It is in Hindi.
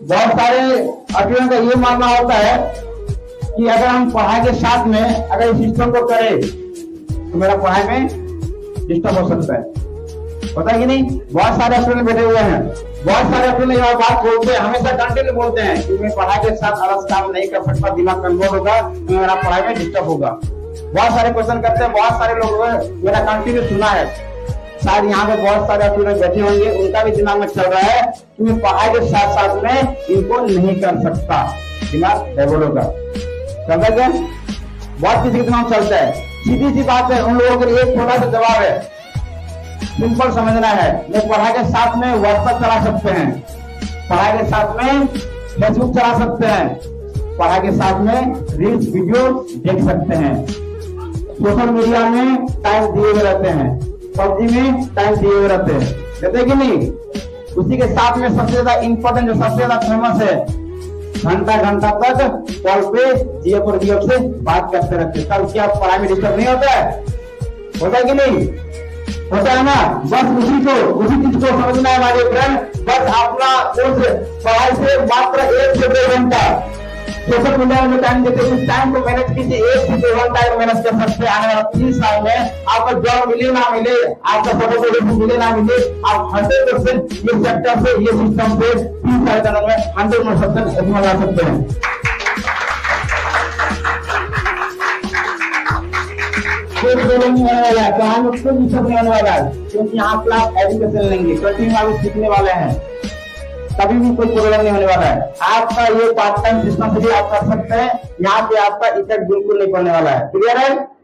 बहुत सारे अध्ययन का ये मानना होता है कि अगर हम पढ़ाई के साथ में अगर इस सिस्टम को करें तो मेरा पढ़ाई में डिस्टर्ब हो सकता है। पता है कि नहीं? बहुत सारे स्टूडेंट बैठे हुए हैं। बहुत सारे स्टूडेंट यह बात बोलते हैं, हमेशा कंटिन्यू बोलते हैं कि मैं पढ़ाई के साथ अलग काम नहीं कर सकता, दिमाग कन्वर्ट होगा तो मेरा पढ़ाई में डिस्टर्ब होगा। बहुत सारे क्वेश्चन करते हैं, बहुत सारे लोग मेरा कंटिन्यू सुना है। शायद यहाँ पे बहुत सारे स्टूडेंट बैठे होंगे, उनका भी दिमाग में चल रहा है कि मैं पढ़ाई के साथ साथ में इनको नहीं कर सकता। दिमाग डेवलप समझ गए? बहुत किसी दिमाग चलता है। सीधी सी बात है, उन लोगों के लिए छोटा सा जवाब है। सिंपल समझना है, ये पढ़ाई के साथ में व्हाट्सएप चला सकते हैं। पढ़ाई के साथ में फेसबुक चला सकते हैं। पढ़ाई के साथ में रील्स वीडियो देख सकते हैं। सोशल मीडिया में टाइम दिए हुए रहते हैं। पबजी में टाइम दिए हुए रहते हैं। कहते कि नहीं, उसी के साथ में सबसे ज़्यादा इंपॉर्टेंट जो सबसे ज़्यादा फ़ेमस है, घंटा घंटा तक कॉल पे जियो पर जियो से बात करते रहते हैं। तब क्या पढ़ाई में डिस्टर्ब नहीं होता है? होता है कि नहीं? होता है ना? बस उसी को, उसी चीज़ को समझना है, हमारे फ्रेंड बस अपना उस पढ़ाई से मात्र एक से दो घंटा। सोशल मीडिया में टाइम देते उस टाइम को मैनेज कीजिए। एक से दो घंटा मैनेज कर सकते हैं। आने वाले तीन साल में आपका जॉब मिले ना मिले, आपका फ़ोटो फोटोग्राफी मिले ना मिले, आप हंड्रेड परसेंट ये सेक्टर से, ये सिस्टम से तीन साल में हंड्रेड परसेंट इसमें ला सकते हैं। कोई वाला है। तो हम उसको भी सब नहीं होने वाला है। क्योंकि यहाँ पे आप एजुकेशन लेंगे कंटिन्यू आप सीखने वाले हैं। कभी भी कोई प्रॉब्लम नहीं होने वाला है। आपका ये पार्ट टाइम भी आप कर सकते हैं। यहाँ पे आपका इफ़ेक्ट बिल्कुल नहीं पड़ने वाला है। क्लियर है?